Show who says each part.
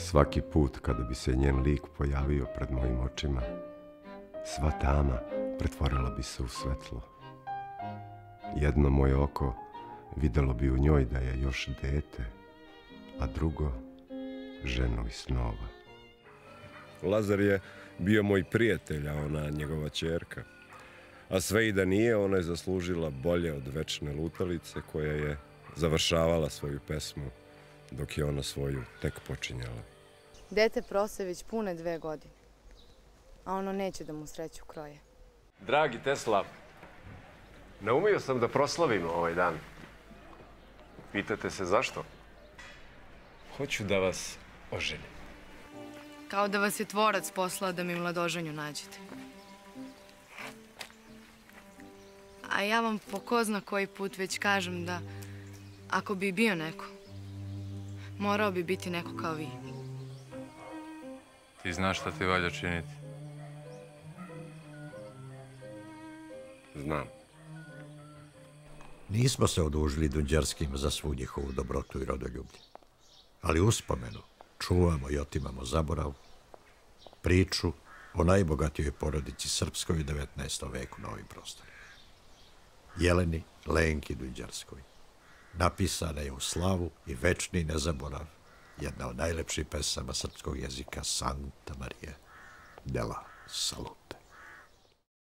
Speaker 1: Svaki put kada bi se njen lik pojavio pred mojim očima, sva tama pretvorila bi se u svetlo. Jedno moje oko videlo bi u njoj da je još dete, a drugo ženu iz snova.
Speaker 2: Lazar je bio moj prijatelj, a ona njegova čerka. A sve i da nije, ona je zaslužila bolje od večne lutalice koja je završavala svoju pesmu dok je ona svoju tek počinjala.
Speaker 3: Dete prose već pune dve godine, a ono neće da mu sreću kroje.
Speaker 1: Dragi Tesla, naumio sam da proslavimo ovaj dan. Pitate se zašto?
Speaker 2: Hoću da vas oženim.
Speaker 3: Kao da vas je tvorac poslao da mi mladoženju nađete. A ja vam po ko zna koji put već kažem da ako bi bio neko, morao bi biti neko kao vi.
Speaker 4: Ti znaš šta ti valja činiti.
Speaker 1: Znam.
Speaker 5: Nismo se odužili Dunđerskim za svu njihovu dobrotu i rodoljublje. Ali uspomenu čuvamo i otimamo zaborav, priču o najbogatijoj porodici srpskoj u 19. veku na ovim prostorima. Jeleni Lenki Dunđerskoj. Napisana je u slavu i večni nezaborav jedna od najlepših pesama srpskog jezika Santa Maria della Salute.